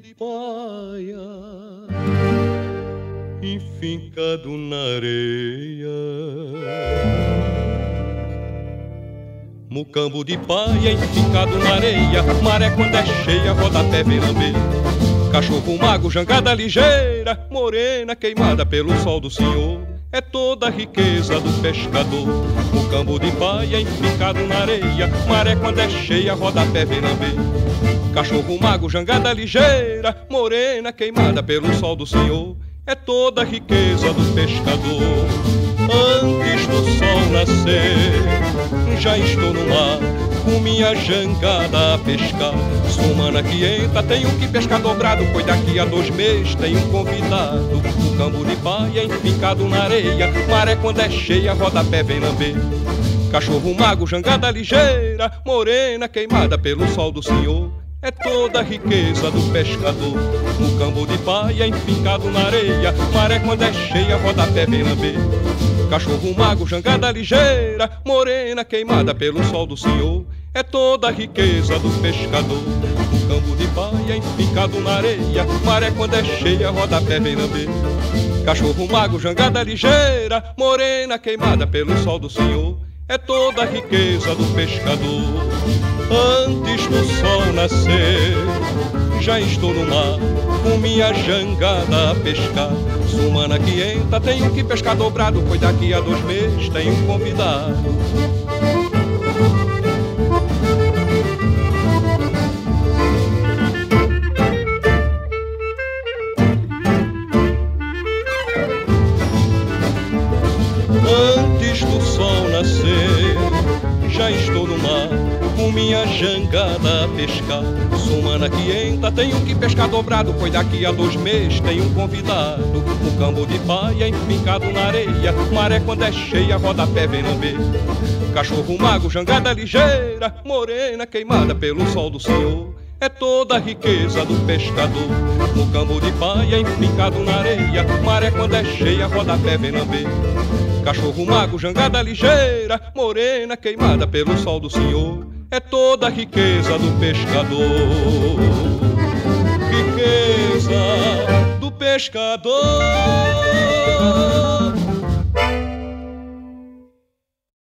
de paia, enfincado na areia. Mucambo de paia, enfincado na areia, maré quando é cheia, rodapé vem lamber. Cachorro mago, jangada ligeira, morena queimada pelo sol do senhor. É toda a riqueza do pescador. O cambo de paia enficado na areia, maré quando é cheia, rodapé vem lamber. Cachorro mago, jangada ligeira, morena queimada pelo sol do senhor. É toda a riqueza do pescador. Antes do sol nascer, já estou no mar com minha jangada a pescar. Semana que entra tenho que pescar dobrado, pois daqui a dois meses tenho um convidado. O paia enficado na areia, maré quando é cheia, rodapé vem lamber. Cachorro mago, jangada ligeira, morena queimada pelo sol do senhor. É toda a riqueza do pescador. No cambo de paia, enfincado na areia, maré quando é cheia, rodapé vem lamber. Cachorro mago, jangada ligeira, morena queimada pelo sol do senhor. É toda a riqueza do pescador. No campo de paia, enficado na areia, maré quando é cheia, rodapé vem lamber. Cachorro mago, jangada ligeira, morena queimada pelo sol do senhor. É toda a riqueza do pescador. Antes do sol nascer, já estou no mar com minha jangada a pescar. Sumana que entra, tenho que pescar dobrado, pois daqui a dois meses tenho um convidado. Já estou no mar com minha jangada a pescar. Sumana que entra, tenho que pescar dobrado, pois daqui a dois meses tenho um convidado. O cambo de paia enfincado na areia, maré quando é cheia, rodapé vem lamber. Cachorro mago, jangada ligeira, morena queimada pelo sol do senhor. É toda a riqueza do pescador. No cambo de paia enfincado na areia, maré quando é cheia, rodapé vem lamber. Cachorro mago, jangada ligeira, morena queimada pelo sol do senhor. É toda a riqueza do pescador. Riqueza do pescador.